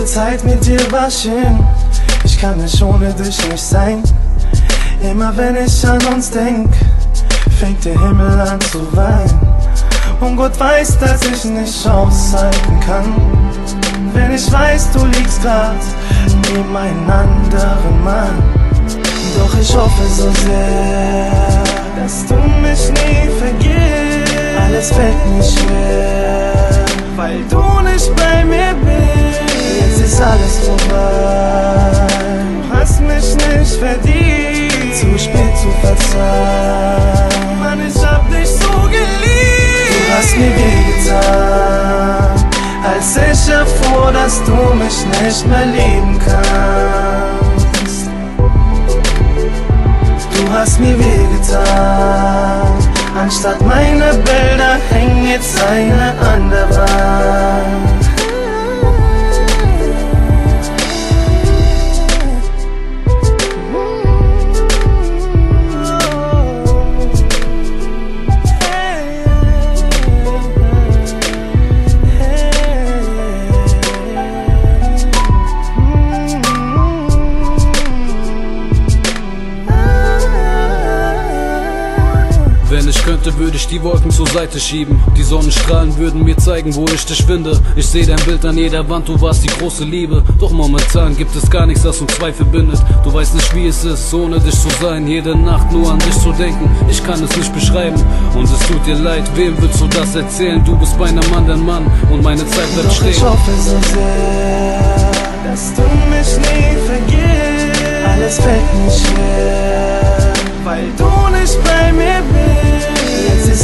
letzte Zeit mit dir war schön. Ich kann nicht ohne dich nicht sein. Immer wenn ich an uns denk, fängt der Himmel an zu weinen. Und Gott weiß, dass ich nicht aushalten kann. Wenn ich weiß, du liegst grad neben einem anderen Mann. Doch ich hoffe so sehr, dass du mich nie vergisst. Alles fällt mir schwer, weil du nicht bei mir bist. Jetzt ist alles vorbei. Du hast mich nicht verdient. Zu spät zu verzeihen. Mann, ich hab dich so geliebt. Du hast mir wehgetan, als ich erfuhr, dass du mich nicht mehr lieben kannst. Du hast mir wehgetan, anstatt meine Bilder hängen jetzt eine an könnte, würde ich die Wolken zur Seite schieben. Die Sonnenstrahlen würden mir zeigen, wo ich dich finde. Ich sehe dein Bild an jeder Wand, du warst die große Liebe. Doch momentan gibt es gar nichts, das uns zwei verbindet. Du weißt nicht, wie es ist, ohne dich zu sein. Jede Nacht nur an dich zu denken. Ich kann es nicht beschreiben und es tut dir leid. Wem willst du das erzählen? Du bist bei einem anderen Mann und meine Zeit bleibt Doch ich hoffe so sehr, dass du mich nie vergisst. Alles fällt mir schwer,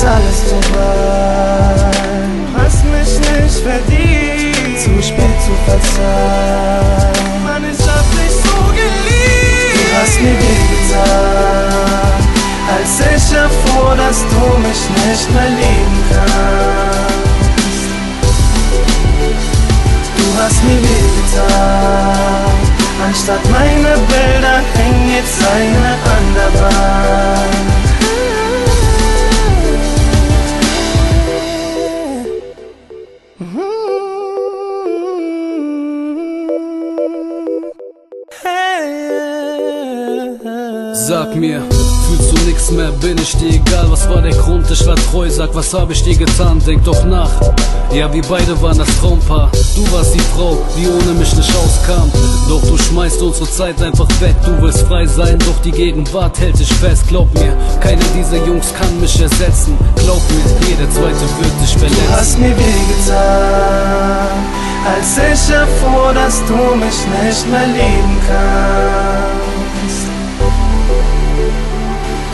alles vorbei. Du hast mich nicht verdient. Zu spät zu verzeihen. Mann, ich hab dich so geliebt. Du hast mir wehgetan, als ich erfuhr, dass du mich nicht mehr lieben kannst. Du hast mir wehgetan, anstatt meine Bilder Sag mir, fühlst du nix mehr, bin ich dir egal, was war der Grund, ich war treu, sag, was hab ich dir getan, denk doch nach. Ja, wir beide waren das Traumpaar, du warst die Frau, die ohne mich nicht auskam. Doch du schmeißt unsere Zeit einfach weg, du willst frei sein, doch die Gegenwart hält dich fest, glaub mir, keiner dieser Jungs kann mich ersetzen. Glaub mir, jeder zweite wird dich Du verletzen. hast mir wehgetan, als ich erfuhr, dass du mich nicht mehr lieben kannst.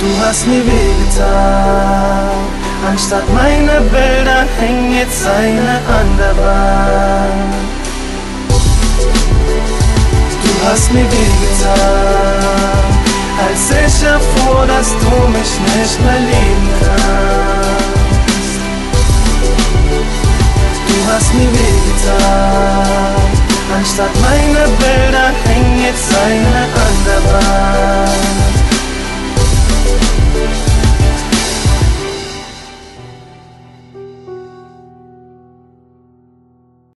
Du hast mir wehgetan, anstatt meine Bilder hängen jetzt eine an der Wand. Du hast mir wehgetan, als ich erfuhr, dass du mich nicht mehr lieben kannst. Du hast mir wehgetan, anstatt meine Bilder hängen jetzt eine an der Wand.